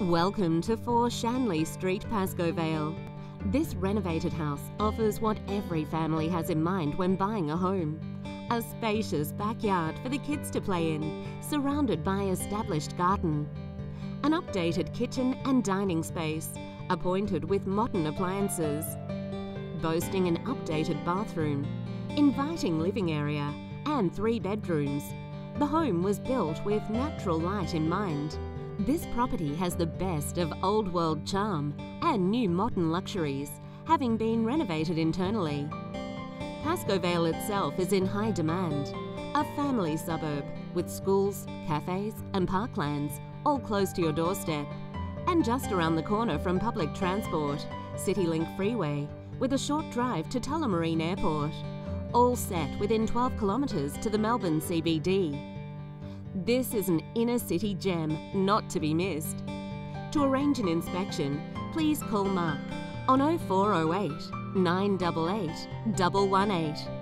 Welcome to 4 Shanley Street, Pascoe Vale. This renovated house offers what every family has in mind when buying a home. A spacious backyard for the kids to play in, surrounded by established garden. An updated kitchen and dining space, appointed with modern appliances. Boasting an updated bathroom, inviting living area, and three bedrooms. The home was built with natural light in mind. This property has the best of old world charm and new modern luxuries, having been renovated internally. Pascoe Vale itself is in high demand. A family suburb with schools, cafes, and parklands all close to your doorstep. And just around the corner from public transport, CityLink Freeway, with a short drive to Tullamarine Airport. All set within 12 kilometres to the Melbourne CBD. This is an inner city gem not to be missed. To arrange an inspection, please call Mark on 0408 988 118